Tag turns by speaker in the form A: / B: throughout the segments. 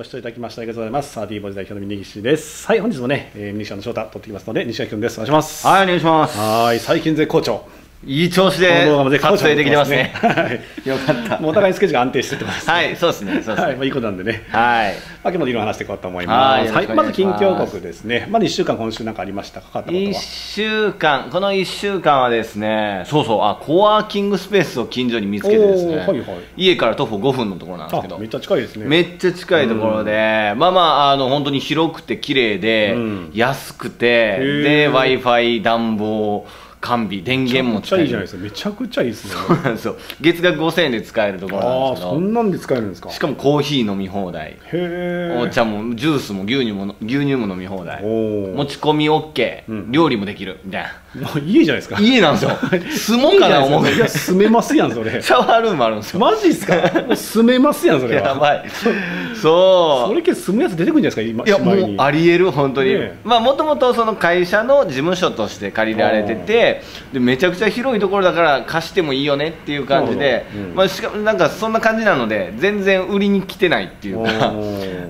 A: ご視聴いただきましてありがとうございます。サーティーボーイズ代表の峯岸です。はい、本日もね、えー、峯岸の翔太取ってきますので、西垣君です。お願いします。
B: はい、お願いします。
A: はい、最近絶好調。
B: いい調子で撮影できてますね。
A: はい。
B: よかった。
A: もうお互いスケジュールが安定してってます、ね。
B: はい、そうですね。そうです
A: はい、
B: ね。
A: まあいいことなんでね。
B: はい。
A: まあ、今日もいろいろ話していこうと思います。
B: はい
A: まず近況報告ですね。まだ1週間、今週なんかありましたか、かかったこと
B: 一
A: は。
B: 週間、この一週間はですね、そうそう、あ、コワーキングスペースを近所に見つけてですね、
A: はいはい
B: 家から徒歩5分のところなんですけど
A: あめっ、ちゃ近いですね。
B: めっちゃ近いところで、まあまあ、あの、本当に広くて綺麗で、
A: うん
B: 安くて、
A: ー
B: で、Wi-Fi、暖房、完備、電源も
A: めっちゃいいじゃない
B: る。
A: ですか。めちゃくちゃいいですね。
B: そうなんですよ。月額5000円で使えるところなん
A: ああ、
B: ですけど、
A: そんなんで使えるんですか。
B: しかもコーヒー飲み放題。
A: へえ。
B: お茶もジュースも牛乳も牛乳も飲み放題
A: お
B: 持ち込み OK、
A: うん
B: 料理もできるみたい
A: もう家じゃないですか。
B: な家なんですよ 住もうかな思う
A: いや、住めますやん、それ。
B: シャワールームあるんですよ
A: マジっすか？もう住めますやん、それは。
B: やばいそう
A: それけど住むやつ出てくるんじゃないですか、今、
B: いやもうありえる本当に、
A: ねえ
B: まあもともとその会社の事務所として借りられててでめちゃくちゃ広いところだから貸してもいいよねっていう感じで、まあ、しかもなんかそんな感じなので全然売りに来てないっていうか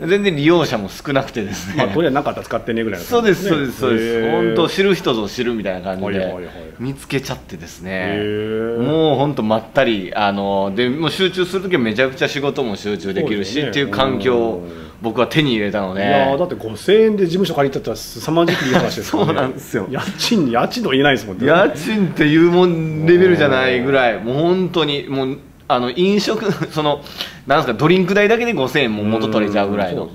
B: 全然利用者も少なくてですね、
A: まあ、とりあえずなかったら使ってねぐらいの
B: そうです、そうです、そうです。本当、
A: し
B: 知る人ぞ知るみたいな感じで見つけちゃってですね。もう本当まったり、あの、で、もう集中するときはめちゃくちゃ仕事も集中できるし、
A: ね。
B: っていう環境を僕は手に入れたので。
A: いやーだって5000円で事務所借りちゃったら凄まじくいい話ですからね。
B: そうなんですよ。
A: 家賃家賃と言えないですもんね。
B: 家賃っていうもんレベルじゃないぐらい、もう本当に、もう、あの飲食、その、なんですか、ドリンク代だけで5000円も元取れちゃうぐらいの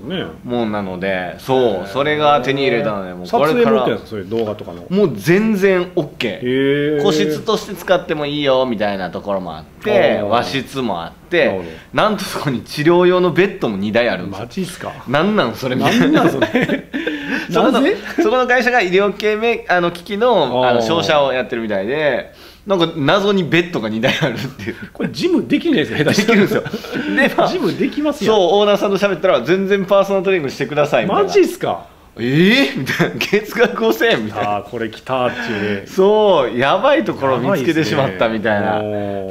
B: もんなので、そう、それが手に入れたので、もう
A: 撮
B: これから
A: 影もういう動画とかの。
B: もう全然 OK。個室として使ってもいいよみたいなところもあって和室もあってなんとそこに治療用のベッドも2台あるんですよ。
A: マジっすか？
B: なんなんそれみたい
A: な。それ？
B: そこの
A: なぜ？
B: そこの会社が医療系めあの機器のあの商社をやってるみたいでなんか謎にベッドが2台あるっていう。
A: これジムできるんじゃないですか
B: できるんですよ。で、まあ、
A: ジムできますよ。
B: そうオーナーさんと喋ったら全然パーソナルトレーニングしてくださいみたいな。
A: マジっすか？
B: えー、みたいな。月額5000円みたいな。
A: ああこれ来たっていうね。
B: そうやばいところを見つけてしまったみたいな。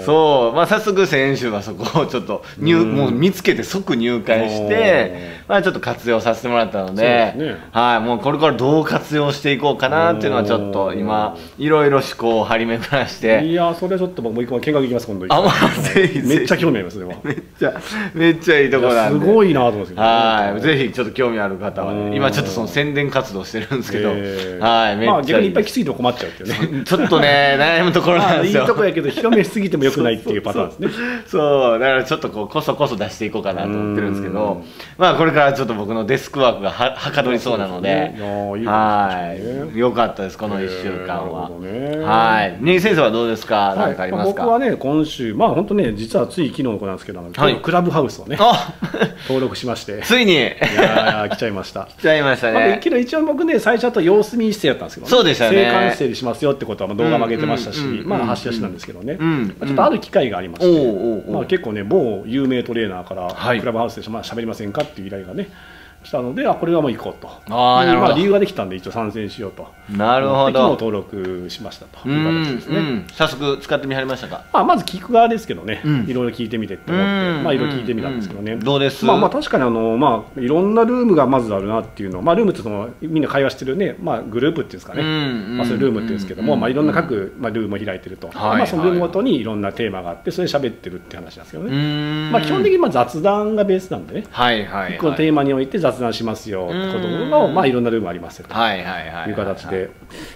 B: そう、まあ、早速先週はそこをちょっと入
A: うん。
B: もう見つけて即入会して、まあ、ちょっと活用させてもらったので
A: ね。
B: はい、もうこれからどう活用していこうかなっていうのはちょっと今いろいろ思考を張り巡らして。
A: いやーそれはちょっと僕もう一個見学行きます今度。
B: あまあぜひ
A: めっちゃ興味ありますそれは。
B: めっちゃめっちゃいいところなんで。
A: すごいなと思うんですけど
B: はい、ぜひちょっと興味ある方は
A: うん。
B: ね、今ちょっとその宣伝活動してるんですけど、
A: えー。
B: はい、めっちゃ
A: まあ逆にいっぱい
B: い
A: 来すぎても困っちゃうっていうね。
B: ちょっとね、悩むところ
A: ま
B: なんですよ。
A: あいいとこやけど広めしすぎてもよくないっていうパターンですね。
B: そう、だからちょっとこう、こそこそ出していこうかなと思ってるんですけ
A: う
B: ど
A: ん、
B: まあこれからちょっと僕のデスクワークがははかどりそうなので
A: ね。
B: はい、よかったです、この1週間は。
A: ど。ね。
B: はい。根岸先生はどうですか？何かありますか？
A: 僕はね今週まあ本当ね実はつい昨日のことなんですけど、
B: はい。
A: クラブハウスをね
B: あ
A: 登録しまして。
B: ついに。
A: いやー来ちゃいました。
B: 来ちゃいました
A: まあ、
B: ね。
A: けど一応僕ね最初だと様子見姿勢やったんですけど、
B: そうでしたね。
A: 性感しますよってことはまあ動画も上げてましたし、まあ発信しなんですけどね、
B: うん
A: まあちょっとある機会がありまして、まあ、結構ね某有名トレーナーから、
B: はい。
A: クラブハウスでしゃまあ喋りませんかっていう依頼がね来たのであこれはもう行こうと。
B: あーなるほど。
A: まあ、理由ができたんで一応参戦しようと。
B: なるほ
A: で昨日
B: ど。
A: 登録しましたと
B: う
A: いう
B: ん、
A: 形ですね、
B: うん。早速使ってみはりましたか？
A: まあ、まず聞く側ですけどね、
B: うん。
A: いろいろ聞いてみてって思って、
B: うん。
A: まあいろいろ聞いてみたんですけどね、
B: うんどうです？
A: まあまあ確かにあの、まあ、いろんなルームがまずあるなっていうのまあルームってそのみんな会話してるね、まあ、グループっていうんですかね、
B: うん
A: まあ、そういうルームっていうんですけども、
B: うん。
A: まあ、いろんな各、まあ、ルームを開いてると、
B: はい
A: まあ、そのルームごとにいろんなテーマがあってそれで喋ってるって話なんですけど
B: う
A: ね、
B: ん。
A: まあ、基本的にまあ雑談がベースなんでね、
B: はいはいはい。
A: 一個のテーマにおいて雑談しますよってことの、まあ、いろんなルームありますよと
B: はいはいはい。
A: いう形で、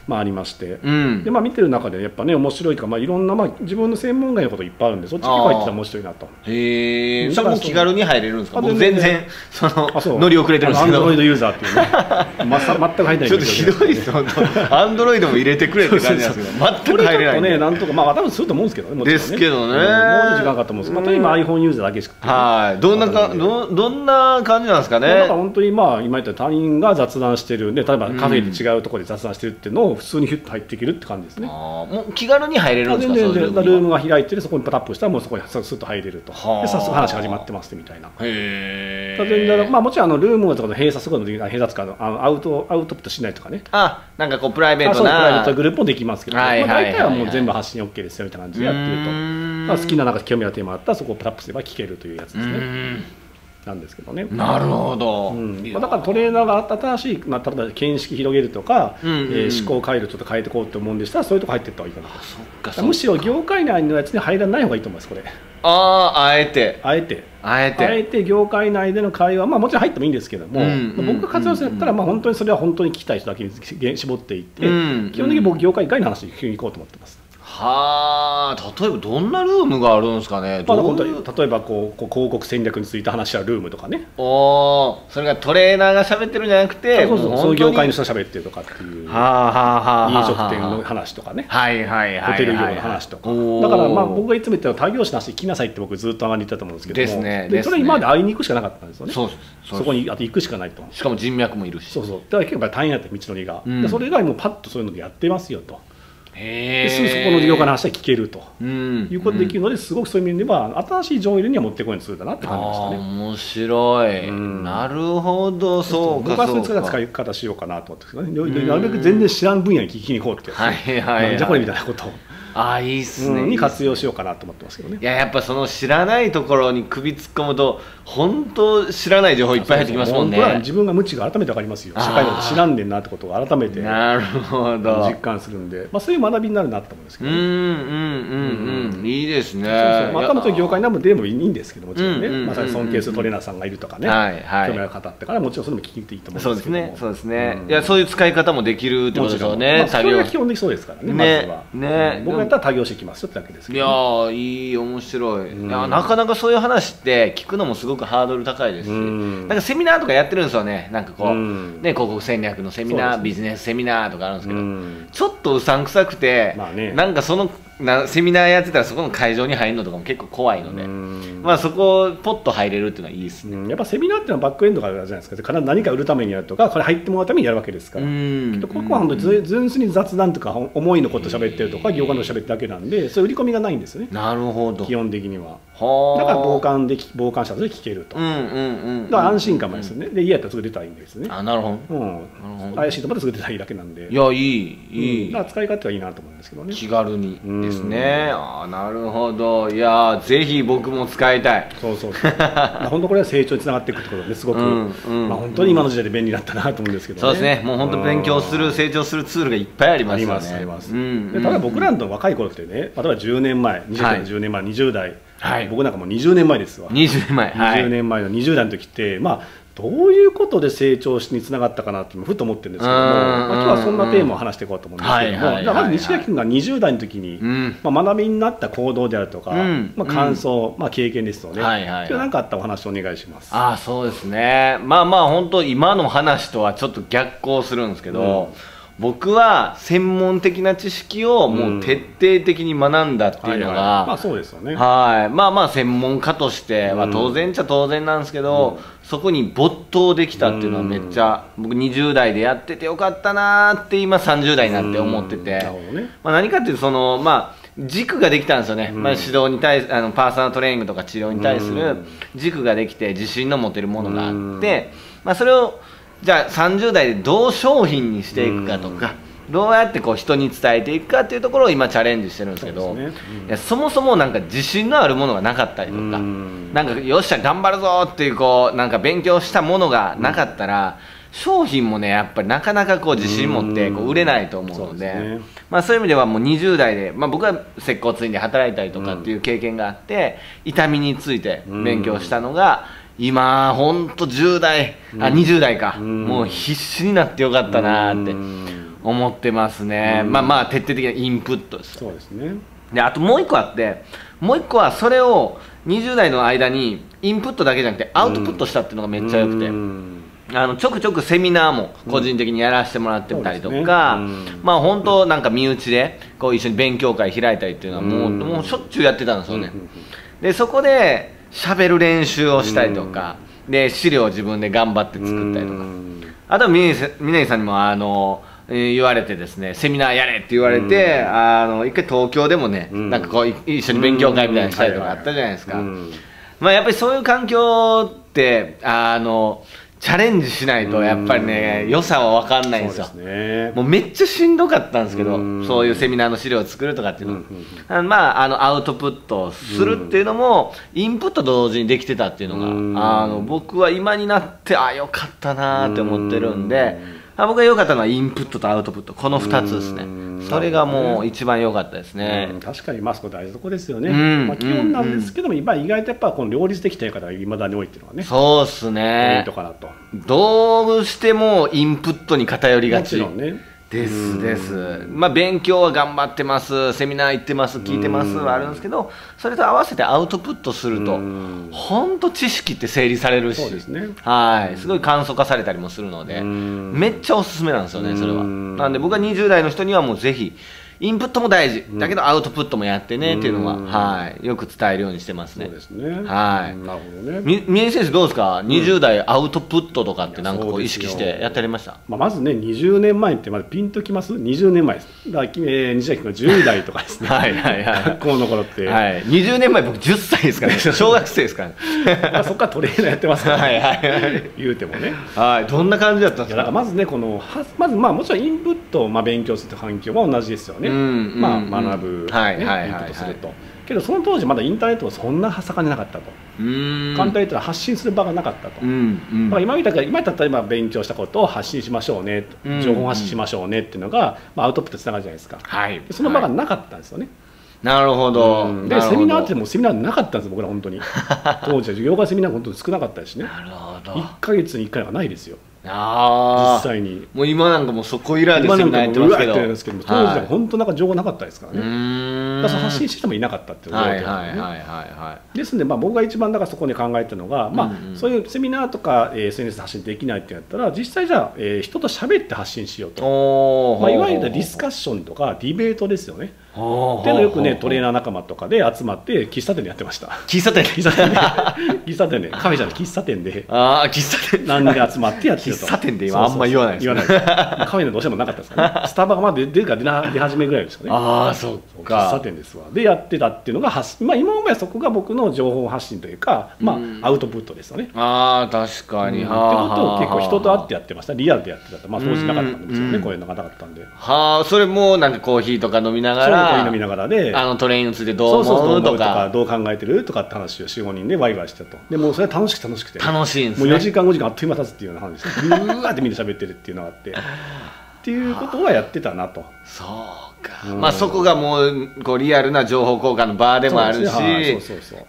A: まあ、ありまして。
B: うん
A: で。まあ、見てる中でやっぱね面白いとか、まあ、いろんな、まあ、自分の専門外のこといっぱいあるんでそっち結構入ってたら面白いなと
B: へえ。そこ
A: だから
B: も気軽に入れるんですか？
A: あ
B: 僕
A: 全然
B: その乗り遅れてるんですけど。
A: アンドロイドユーザーっていうね、まさ全く入ってない
B: ちょっとひどいです、本当。アンドロイドも入れてくれって感じなんですけど、全く入れないんで。
A: なんとか、まあ、多分すると思うんですけどね、もちろんね
B: ですけどね
A: うんもう時間かと思うんですけど、まあ、とにかく iPhone ユーザーだけしか、
B: はい。どんなか、ど、どんな感じなんですかね？
A: 本当にまあ今言った他人が雑談してるんで例えばカフェで違うところで雑談してるっていうのを普通にヒュッと入っていけるって感じですね。
B: あーもう気軽に入れるんです
A: 全然
B: か
A: 全然ルーム
B: は
A: が開いてるそこにタップしたらもうそこにスッと入れると。で
B: はあ
A: 早速話始まってますみたいな。
B: へ
A: 全然まあもちろんあのルームとかの閉鎖することもできない閉鎖とかあのアウトアウトプットしないとかね。
B: あ、なんかこう、プライベートな。
A: プライベートグループもできますけど、
B: はいはいはいはい。
A: まあ、大体はもう全部発信 OK ですよみたいな感じでやってると、まあ、好きななんか興味あるテーマあったらそこをタップすれば聞けるというやつですね。なんですけどね。
B: なるほど、
A: うん。だからトレーナーが新しい、まあ、例えば見識広げるとか、
B: うんうんうん。
A: えー思考回路ちょっと変えていこうと思うんでしたらそういうとこ入っていった方がいいかな
B: そっかそっか。
A: むしろ業界内のやつに入らない方がいいと思いますこれ。
B: あああえて。
A: あえて。
B: あえて。
A: あえて業界内での会話、まあ、もちろん入ってもいいんですけども、
B: うん
A: まあ僕が活用するんだったら、まあ、本当にそれは本当に聞きたい人だけに絞っていって、
B: うん
A: 基本的に僕業界外の話に行こうと思ってます。
B: はあ例えばどんなルームがあるんですかね？
A: まあ、本当に例えばこうこう広告戦略について話しルームとかね、
B: おーそれがトレーナーが喋ってるんじゃなくて
A: そうそうそう業界の
B: 本
A: 人が喋ってるとかっていう。
B: 当にはあはあはあはあ。
A: 飲食店の話とかね。
B: はいはいはいはい
A: ホテル業の話とか、だからまあ僕がいつも言ったのは他業種の話聞きなさいって僕ずっと上がりに言ったと思うんですけども。
B: ですね
A: でそれ今まで会いに行くしかなかったんですよね。
B: そうそう
A: そこにあと行くしかないと
B: しかも人脈もいるし。
A: そうそう。だから結構大変だった。道のりが、
B: うん。
A: でそれ以外もパッとそういうのでやってますよとですぐそこの業界の話は聞けると。
B: うん。
A: いうことができるのですごくそういう意味では新しい上位には持ってこいのツールだなって感じましたね。
B: 面白い、
A: うん。
B: なるほど。そうか
A: 僕はそういう使い方しようかなと思ってね。でなるべく全然知らん分野に聞きに行こうってやつ、
B: はいはいはい。
A: じゃこれみたいなことを、
B: ああいいっすね、
A: うんに活用しようかなと思ってますけどね。
B: いややっぱその知らないところに首突っ込むと本当知らない情報いっぱい入ってきますもんね。
A: 本当は自分が無知が改めて分かりますよ。社会のこと知らんねんなってことを改めて
B: なるほど。
A: 実感するんで、まあ、そういう学びになるなと思うんですけどね、
B: うんうんうんうん。いいですね。
A: そうそう。まあ、多分そういう業界
B: い
A: 内でもいいんですけどもちろんね、
B: うんうんうんうん。
A: まあ、尊敬するトレーナーさんがいるとかね、
B: やはいはい。
A: 興味ある方ってからもちろんそれも聞いていいと思
B: そううん
A: でけども。
B: ですすね。そうですね、
A: うん
B: いやそういう使い方もできるってことですよね。
A: まあ、それ
B: 作業。
A: が基本的そうですからね
B: ね。
A: まずは、
B: ね。
A: うん僕やったら他業種行きます。よってだけですけど、
B: いやーいい面白い,、
A: うん。
B: いやなかなかそういう話って聞くのもすごくハードル高いですし、
A: うん。
B: なんかセミナーとかやってるんですよね。なんかこう、
A: うん。
B: ね、広告戦略のセミナー、
A: ね。
B: ビジネスセミナーとかあるんですけど、
A: うん。
B: ちょっとうさんくさくて、
A: まあね。
B: なんかそのなセミナーやってたらそこの会場に入るのとかも結構怖いので、
A: うん。
B: まあそこをポッと入れるっていうのはいいですね、
A: うん。やっぱセミナーっていうのはバックエンドがあるじゃないですか。必ず何か売るためにやるとかこれ入ってもらうためにやるわけですから、
B: うん。
A: ここは本当にず純粋に雑談とか思いのこと喋ってるとか業界の喋ってるだけなんでそういう売り込みがないんですよね。
B: なるほど。
A: 基本的には。
B: はあ。
A: だから傍観でき傍観者で聞けると、
B: うんうんうん
A: だから安心感もですよね。で家やったらすぐ出たらいいんですね。
B: あなるほど。
A: うん。怪しいと思ってすぐ出たらいいだけなんで。
B: いやいいいい、
A: うん。だから使い勝手はいいなと思うんですけどね。
B: 気軽にですね、ああなるほど。いやーぜひ僕も使いたい。
A: そうそうそう。まあ本当これは成長につながっていくってことですごく、
B: うんうん。
A: まあ、本当に今の時代で便利だったなと思うんですけどね。
B: そうですね。もう本当勉強する成長するツールがいっぱいあり
A: あり
B: ますよね。
A: ますあります、
B: うん
A: でただ僕らの若い頃ってね例えば10年前20
B: はい。
A: 代、10年前20代、
B: はい。
A: 僕なんかもう20年前ですわ、
B: 20年前はい。
A: 20年前の20代の時ってまあどういうことで成長につながったかなってふと思ってるんですけども、
B: うん
A: まあ、今日はそんなテーマを話していこうと思うんですけども、まず西垣君が20代の時に、
B: うん。
A: まあ、学びになった行動であるとか、
B: うん。
A: まあ、感想、まあ、経験ですよね、
B: はいはいはい。
A: 今日何かあったらお話をお願いします。
B: ああそうですね。まあまあ本当今の話とはちょっと逆行するんですけど、僕は専門的な知識をもう徹底的に学んだっていうのが、
A: はいはい。まあそうですよね。
B: はい、まあまあ専門家としては
A: うん。
B: 当然っちゃ当然なんですけど、そこに没頭できたっていうのはめっちゃ僕20代でやっててよかったなーって今30代になって思ってて、
A: なるほどね。
B: まあ、何かっていうとそのまあ軸ができたんですよね、
A: うん。
B: まあ、指導に対すあのパーソナルトレーニングとか治療に対す
A: う
B: る
A: ん。
B: 軸ができて自信の持てるものがあ
A: うん。
B: って、まあ、それをじゃあ30代でどう商品にしていくかとか、どうやってこう人に伝えていくかっていうところを今チャレンジしてるんですけど
A: そね。うん
B: そもそもなんか自信のあるものがなかったりとか、
A: うん。
B: なんかよっしゃ頑張るぞっていうこうなんか勉強したものがなかったら、商品もねやっぱりなかなかこう自信持ってこう売れないと思うので,、
A: そうね。
B: まあ、そういう意味ではもう20代で、まあ、僕は接骨院で働いたりとかっていう経験があって、痛みについて勉強したのが、今ほんと10代、あ20代か、
A: うん。
B: もう必死になってよかったなーって
A: うん。
B: 思ってますね、
A: うん。
B: まあまあ徹底的なインプットです。
A: そうですね。
B: であともう一個あってもう一個はそれを20代の間にインプットだけじゃなくてアウトプットしたっていうのがめっちゃ良くて、
A: うん。
B: あのちょくちょくセミナーも個人的にやらせてもらってたりとか、
A: うんね。うん。
B: まあ本当なんか身内でこう一緒に勉強会開いたりっていうのはもう,、
A: うん。
B: もうしょっちゅうやってたんですよね、
A: うんうんうん。
B: でそこで喋る練習をしたりとか、で資料を自分で頑張って作ったりとか、
A: うん。
B: あとは峰岸さんにもあの、えー言われてですねセミナーやれって言われて、あの一回東京でもね、
A: うん。
B: なんかこうい一緒に勉強会みたいなのしたりとかあったじゃないですか、
A: うん。
B: まあ、やっぱりそういう環境ってあのチャレンジしないとやっぱりね良さは分かんないんですよ。
A: ね。
B: もうめっちゃしんどかったんですけど
A: うん。
B: そういうセミナーの資料を作るとかっていうの、
A: うん
B: まああのアウトプットをするっていうのも、インプット同時にできてたっていうのが、
A: うん。
B: あの僕は今になってあよかったなって思ってるんで、僕が良かったのはインプットとアウトプット。この2つですね。
A: うん。
B: それがもう一番良かったですね、
A: うん。確かにまあそこ大事なとこですよね、
B: うん。
A: まあ、基本なんですけども、今意外とやっぱこの両立できてない方がいまだに多いっていうのはね
B: そうっす
A: ポイン
B: ね
A: トかなと。
B: どうしてもインプットに偏りが
A: もちね
B: ですです、まあ、勉強は頑張ってます。セミナー行ってます。聞いてます。
A: うん。
B: はあるんですけどそれと合わせてアウトプットすると
A: うん。
B: 本当知識って整理されるし。
A: そうですね。
B: はい。すごい簡素化されたりもするので
A: うん。
B: めっちゃおすすめなんですよねそれは。
A: うん。
B: なんで僕は20代の人にはもうぜひインプットも大事。だけどアウトプットもやってねっていうのは、
A: うん
B: はい、よく伝えるようにしてますね。
A: そうですね。
B: はい。
A: うんなるほどね。
B: み宮井先生どうですか、20代アウトプットとかってなんかこ
A: いうや
B: 意識してやってやりました？
A: まあ、まずね20年前ってまだピンときます？20年前。ですだから、えー、西崎君が10代とかですね。
B: はいはいはい。
A: 学校の頃って、
B: はい、20年前僕10歳ですからね。小学生ですからね。
A: まあ、そこからトレーナーやってますから、
B: はいはいはい。
A: 言うてもね。
B: はい。どんな感じだったんですか？
A: まずねこのはまずまあもちろんインプットをまあ勉強すると環境は同じですよね、
B: うんうん
A: ま
B: うん。
A: あ学ぶ、ね
B: はいはいはい
A: すると。けどその当時まだインターネットはそんな盛んじゃなかったと、簡単に言ったら発信する場がなかったと、
B: うんうん。
A: だから今みたいに今だったら今勉強したことを発信しましょうね、
B: うん
A: 情報発信しましょうねっていうのが、まあ、アウトプットにつながるじゃないですか、
B: はい。
A: でその場が
B: はい
A: なかったんですよね、
B: なるほど、
A: うん。でセミナーってもうセミナーなかったんです僕ら本当に。当時は。授業外セミナー本当に少なかったですしね。
B: なるほど。
A: 1か月に1回なんかないですよ
B: ああ
A: 実際に。
B: もう今なんかもうそこいらで
A: 今なんかもうって
B: ますけど。
A: やるんですけど当時は
B: はい。
A: 本当なんか情報なかったですから
B: う
A: ね、
B: ーん。
A: だから発信してもいなかったっていうのが
B: はいはいはいはいはい
A: ですので、まあ、僕が一番だからそこで考えたのが、まあ
B: うんうん
A: そういうセミナーとか、えー SNS で発信できないってなったら実際じゃあ、えー人と喋って発信しようと、まあ、いわゆるディスカッションとかディベートですよねっていうのをよくねトレーナー仲間とかで集まって喫茶店でやってました。
B: 喫茶店。
A: 喫茶店。で 喫茶店で。カフェじゃない喫茶店で。
B: ああ喫茶店。
A: 何人で集まってやってると。
B: 喫茶店で今あんま言わないです
A: 言わないカフェのどうしてもなかったですからね。スタバがまだ出るか出始めぐらいですよね。
B: ああそっ
A: 喫茶
B: か
A: 店ですわ。でやってたっていうのが発信、まあ、今思えばそこが僕の情報発信というか、まあ
B: うん
A: アウトプットですよね。
B: ああ確かに、
A: うん。って
B: はあ
A: ことを結構人と会って
B: や
A: やってました。リアルでやってた。とまあ当時なかったんですよね
B: うん。
A: こういうのがなかったんで。
B: はあそれもなんかコーヒーとか飲みながら
A: コーヒー飲みながらで
B: あのトレインについてど
A: そう
B: 思うと
A: どうとか。
B: か
A: どう考えてるとかって話を45人でワイワイしてたと。でもうそれは楽しくて楽しくて
B: 楽しいんです
A: もう
B: ね。
A: 4時間5時間あっという間経つっていうような話ですうーわってみんな喋ってるっていうのがあってっていうことはやってたなと
B: そうか、
A: うん。
B: まあそこがもうこうリアルな情報交換の場でもあるし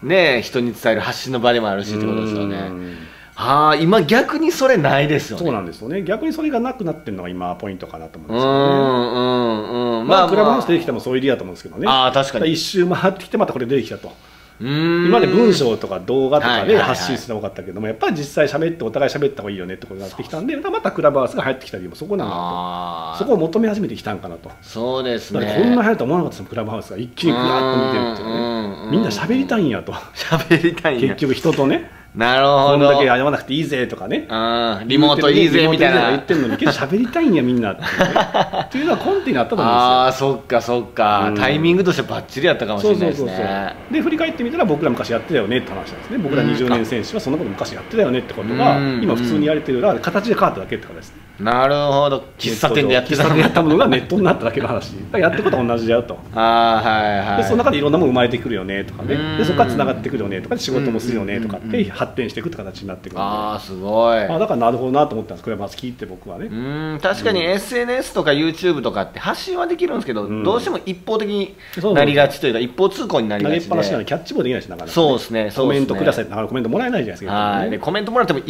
A: ね。
B: 人に伝える発信の場でもあるしってことですよね。
A: うん
B: はあ今逆にそれないですよね。
A: そうなんですよね。逆にそれがなくなってるのが今ポイントかなと思うん
B: う
A: ですよね。
B: んうんうん。
A: まあクラブハウス出てきてもそういう理由だと思うんですけどね。
B: ああ確かに。
A: 一周回ってきてまたこれ出てきたと。今まで文章とか動画とかで発信して多かったけどもやっぱり実際喋ってお互い喋った方がいいよねってことになってきたんでまたクラブハウスが入ってきた理由もそこなんだ
B: ああ
A: とそこを求め始めてきたんかなと。
B: そうですね。
A: こんな流行ると思わなかったですクラブハウスが一気にグワーッと見てるっていうね。
B: ね
A: みんな喋りたいんやと。
B: 喋りたいんや。
A: 結局人とね
B: なる
A: こ
B: ほど。
A: んだけ会わなくていいぜとかね。
B: うん。リモートいいぜみたいな。
A: 言ってるのに結構喋りたいんやみんなって。いう,、ね、っていうのは根底にあったと思うんですよ。
B: ああそっかそっか、
A: うん。
B: タイミングとしてバッチリやったかもしれないですね。
A: で振り返ってみたら僕ら昔やってたよねって話なんですね。僕ら
B: うん。
A: 20年選手はそんなこと昔やってたよねってことが
B: うん。
A: 今普通にやれてるら形で変わっただけってことです
B: なるほど。喫茶店でやってた
A: やったものがネットになっただけの話。やってることは同じだよと。
B: ああはいはい。
A: でその中でいろんなもの生まれてくるよねとかね。
B: うん。
A: でそこからつながってくるよねとか。で仕事もするよねとかっ
B: うん
A: て発展していくって形になってくる
B: ああすごい。
A: あだからなるほどなと思ったんです。これはまず聞いて僕はね。
B: うん確かに SNS とか YouTube とかって発信はできるんですけど、
A: うん。
B: どうしても一方的になりがちというか一方通行になり
A: 投
B: がち
A: げっぱなしなの
B: で
A: にキャッチボールできないしなかなかね。
B: そうですねね。
A: コメントくださいってなかコメントもらえないじゃないですか
B: はい。でコメントもらっても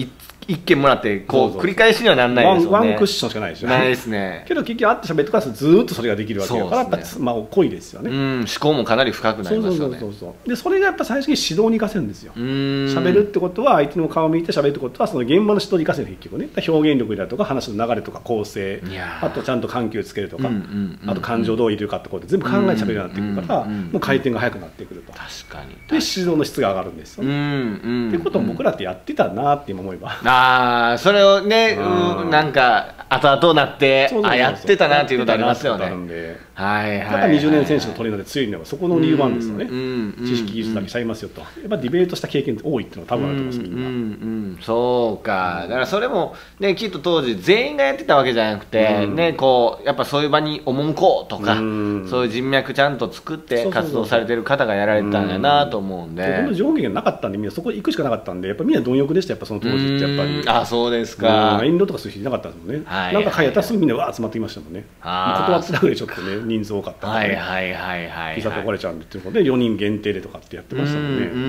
B: 一一件もらってこ
A: そうそう。
B: う繰り返しにはならないですよね。
A: ワンクッションしかないでしょ
B: ないですね。
A: けど結局会って喋ってくださいずーっとそれができるわけだからやっぱまあ濃いですよね、
B: うん思考もかなり深くな
A: そうそうそう
B: りますよね。
A: そうそうでそれがやっぱ最終的に指導に生かせるんですよ。喋るってことは相手の顔を見て喋るってことはその現場の指導に生かせる結局ね。表現力だとか話の流れとか構成あとちゃんと緩急つけるとか、
B: うんうんうん
A: あと感情どう入れるかってこと全部考えて喋るようになってくるから、
B: うんうんうん
A: もう回転が速くなってくると、
B: 確かに。
A: で指導の質が上がるんですよ。
B: う
A: ね、
B: んうん
A: っていうことを僕らってやってたなって今思えば、
B: ああそれをね
A: うん。
B: うんなんか後々なってあやってたなっていうことありますよねはいはい
A: だから20年選手のトレーナーで強いのはそこの理由もあるんですよね、
B: うんうんうん。
A: 知識技術だけちゃいますよと。やっぱディベートした経験って多いっていうのは多分あると思うんですみんな、
B: うんそうか。だからそれもねきっと当時全員がやってたわけじゃなくて、
A: うん。
B: ねこうやっぱそういう場に赴こうとか、
A: うん。
B: そういう人脈ちゃんと作って活動されてる方がやられてたんやなと思うんで、
A: で本当上下がなかったんでみんなそこ行くしかなかったんでやっぱみんな貪欲でしたやっぱその当時ってやっぱり。
B: うん。あそうです
A: う
B: か
A: ん。遠慮とかする人いなかったですもんね、
B: はい。
A: なんか会やったらすぐみんなわー集まってきましたもんね。断ってたぐらいちょっとね人数多かったんで、
B: はいはいはいはい。
A: ピザと
B: はい
A: 壊れちゃうんでっていうことで4人限定でとかってやってましたもんね。
B: うんうんう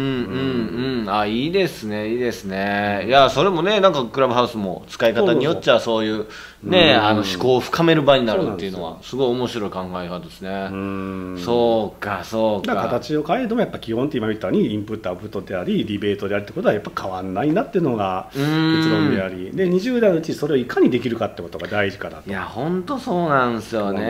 B: んうん。あいいですねいいですね。いやそれもねなんかクラブハウスも使い方によっちゃそういうね
A: うん。
B: あの思考を深める場になるっていうのはすごい面白い考え方ですね。
A: うん。
B: そうかそう
A: だか形を変えてもやっぱ基本って今言ったようにインプットアウトプットでありディベートでありってことはやっぱ変わんないなっていうのが結論であり。で20代のうちそれをいかにできるかってことが大事かなと。
B: いや本当そうなんですよね。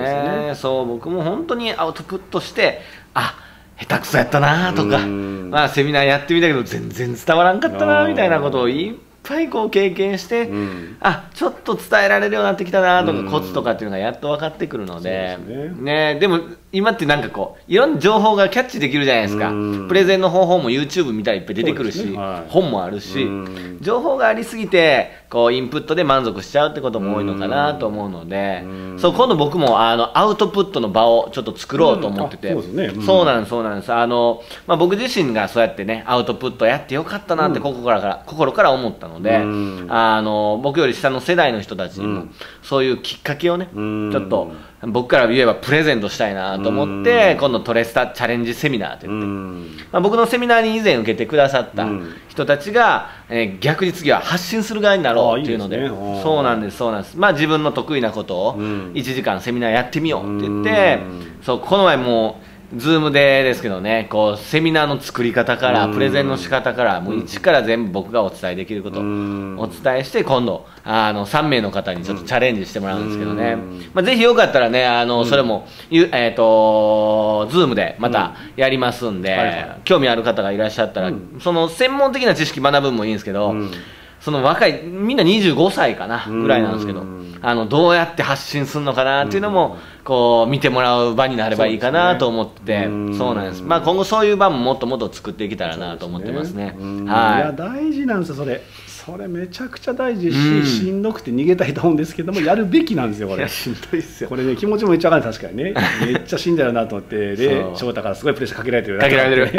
A: ね。
B: そう僕も本当にアウトプットしてあ下手くそやったなとか
A: うん。
B: まあセミナーやってみたけど全然伝わらんかったなみたいなことをいっぱいこう経験して、
A: うん。
B: あちょっと伝えられるようになってきたなとか、
A: うん。
B: コツとかっていうのがやっと分かってくるので
A: そうです
B: ね。でも今ってなんかこういろんな情報がキャッチできるじゃないですか、
A: うん。
B: プレゼンの方法も YouTube 見たらいっぱい出てくるし、
A: ね。はい。
B: 本もあるし、
A: うん。
B: 情報がありすぎてこうインプットで満足しちゃうってことも多いのかなと思うので、
A: うん。
B: そう今度僕もあのアウトプットの場をちょっと作ろうと思ってて、
A: うそうですね。うん。
B: そうなんですそうなんです。あの、まあ、僕自身がそうやってねアウトプットやってよかったなって
A: うん。
B: 心から,、心から思ったので、
A: うん。
B: あの僕より下の世代の人たちにも、
A: うん。
B: そういうきっかけをね、
A: うん。
B: ちょっと僕から言えばプレゼントしたいなと思って、
A: うん。
B: 今度トレスタチャレンジセミナーって
A: う
B: 言って、
A: ん。
B: まあ、僕のセミナーに以前受けてくださった
A: うん。
B: 人たちが、えー逆に次は発信する側になろうっていうので。
A: ね
B: そうなんですそうなんです。まあ自分の得意なことを
A: うん。
B: 1時間セミナーやってみようって言って
A: うん。
B: そうこの前もうズームでですけどねこうセミナーの作り方から
A: うん。
B: プレゼンの仕方からもう一から全部僕がお伝えできること
A: うん。
B: お伝えして今度あの3名の方にちょっとチャレンジしてもらうんですけどね、
A: うん。
B: まあ、ぜひよかったらねあの、それもゆえっ、とズームでまたやりますんで、
A: はいはい。
B: 興味ある方がいらっしゃったら、
A: うん。
B: その専門的な知識学ぶのもいいんですけど、
A: うん
B: その若いみんな25歳かなぐらいなんですけど、
A: うん
B: あのどうやって発信するのかなっていうのも、こう見てもらう場になればいいかなと思ってそう,、なんです、まあ、今後そういう場ももっともっと作っていけたらなと思ってますね。
A: うん。い。
B: は
A: や大事なんですよそれ。それめちゃくちゃ大事し、
B: うん。
A: しんどくて逃げたいと思うんですけどもやるべきなんですよこれ。
B: いいやしんどいっすよ。
A: これね気持ちもめっちゃ分かる。確かにね。めっちゃ死んじゃうなと思ってで翔太からすごいプレッシャーかけられてるな
B: かけられて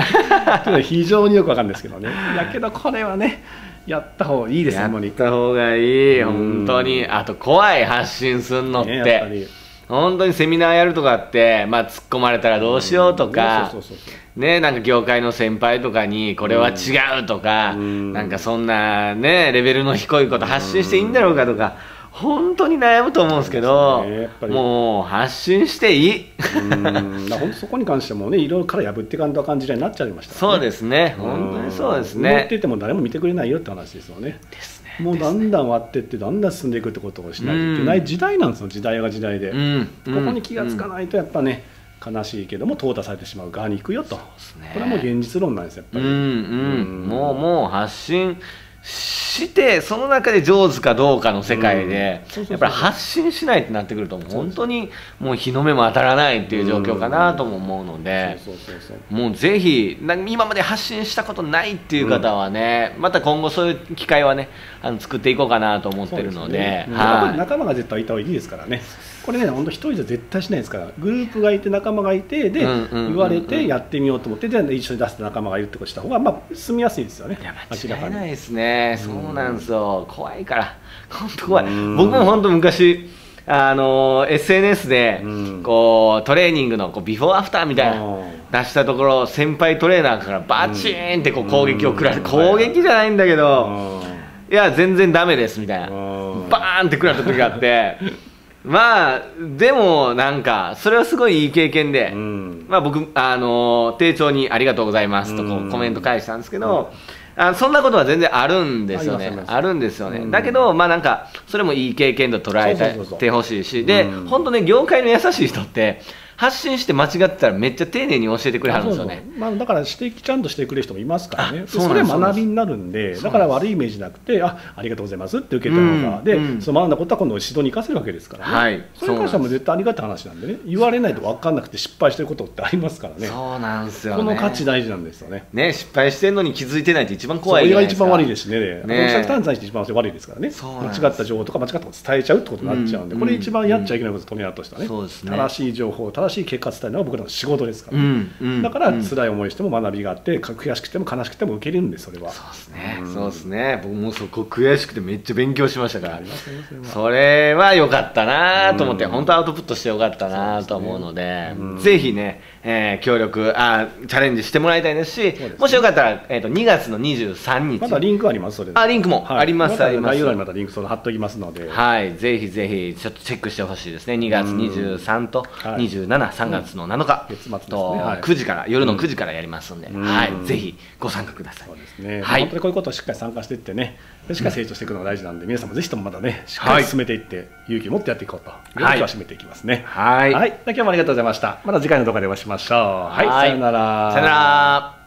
B: る。
A: 非常によく分かるんですけどね。だけどこれはねやった方がいいです
B: やった方がいい
A: うん。
B: 本当に。あと怖い発信すんのって。
A: り。
B: 本当にセミナーやるとかって、まあ、突っ込まれたらどうしようとかねなんか業界の先輩とかにこれは違うとか、
A: うん。
B: なんかそんなねレベルの低いこと発信していいんだろうかとか本当に悩むと思うんですけど
A: ね。
B: もう発信していい。
A: うん。本当そこに関してもねいろいろから破っていかんとあかん時代になっちゃいました
B: そう
A: す
B: ですね。本当にそうです
A: 思っ
B: ね
A: てても誰も見てくれないよって話ですよね。
B: ですね。
A: もうだんだん割ってってだんだん進んでいくってことをしないといけない時代なんですよ時代が時代で、
B: うん。
A: ここに気がつかないとやっぱね悲しいけども淘汰されてしまう側に行くよと、
B: ね。
A: これはもう現実論なんですよやっぱり、
B: うん。うん。もうもう発信してその中で上手かどうかの世界でやっぱり発信しないってなってくると本当にもう日の目も当たらないっていう状況かなとも思うのでもうぜひな今まで発信したことないっていう方はねまた今後そういう機会はねあの作っていこうかなと思ってるので
A: 仲間が絶対いた方がいいですからねこれね本当一人じゃ絶対しないですからグループがいて仲間がいてで
B: うんうんうんうん。
A: 言われてやってみようと思ってで一緒に出す仲間がいるってことした方がまあ進みやすいですよね。
B: いや間違いないですね、そうなんですよ、怖いから、本当怖い、
A: うん。
B: 僕も本当昔、あの SNS で
A: うん。
B: こうトレーニングのこうビフォーアフターみたいな
A: うん。
B: 出したところ、先輩トレーナーからバチーンってこう攻撃を食られて、
A: うん。
B: 攻撃じゃないんだけど、
A: う
B: いや、全然ダメですみたいな、
A: ん。
B: バーンって食らった時があって、まあ、でもなんか、それはすごいいい経験で。
A: うん。
B: まあ、僕、あの丁重にありがとうございますとこ
A: うん。
B: うコメント返したんですけど、あそんなことは全然あるんですよね。
A: あ
B: るんですよね、
A: うん。
B: だけどまあなんかそれもいい経験と捉えてほしいしで、
A: うん。
B: 本当ね業界の優しい人って発信して間違ってたらめっちゃ丁寧に教えてくれはるんですよね。
A: まあ、だから指摘ちゃんとしてくれる人もいますからね。それ学びになるんでだから悪いイメージなくてあありがとうございますって受けたのが、で、
B: うん。うん。
A: その学んだことは今度指導に生かせるわけですからね、
B: はい。
A: それに関してはもう絶対ありがたい話なんでね。言われないと分かんなくて失敗してることってありますからね。
B: そうなんですよね。
A: この価値大事なんですよね。
B: ね失敗してんのに気づいてないって一番
A: そ
B: 怖い
A: れが一
B: じゃないですか。
A: 番悪いですしね。
B: ね
A: 読者に対して一番悪いですからね。間違った情報とか間違ったことを伝えちゃうってことになっちゃうんで、
B: うん
A: これ一番やっちゃいけないことトレーナーとしてはね。正しい情報正しい結果を伝えるのが僕らの仕事ですから、だから
B: うん。
A: 辛い思いしても学びがあってか悔しくても悲しくても受けるんですそれは。
B: そうですね、
A: うん
B: そうですね。僕もそこ悔しくてめっちゃ勉強しましたから。
A: それは。
B: 良かったなと思って、
A: うん。
B: 本当アウトプットして良かったなと思うのでぜひね、えー協力あチャレンジしてもらいたいですし
A: ね。
B: もしよかったら、えー、と2月の23日。
A: まだリンクありますそれで。
B: あリンクも。
A: はい。
B: ありますあります。
A: 概要欄にまたリンクその貼っときますので、
B: はい、ぜひぜひちょっとチェックしてほしいですね。2月23と
A: はい。
B: 273月の7日、
A: 月末ですね。
B: と
A: はい。
B: 9時から夜の9時からやりますんで、
A: うん。
B: はい、ぜひご参加ください。
A: そうですね、
B: はい。
A: 本当にこういうことをしっかり参加していってね。でしっかり成長していくのが大事なんで、皆さんもぜひともまだねしっかり進めていって、勇気を持ってやっていこうと。い。う今日は締めていきますね。
B: はい、
A: はい、今日もありがとうございました。また次回の動画でお会いしましょうはい、
B: はい。
A: さよなら。
B: さよなら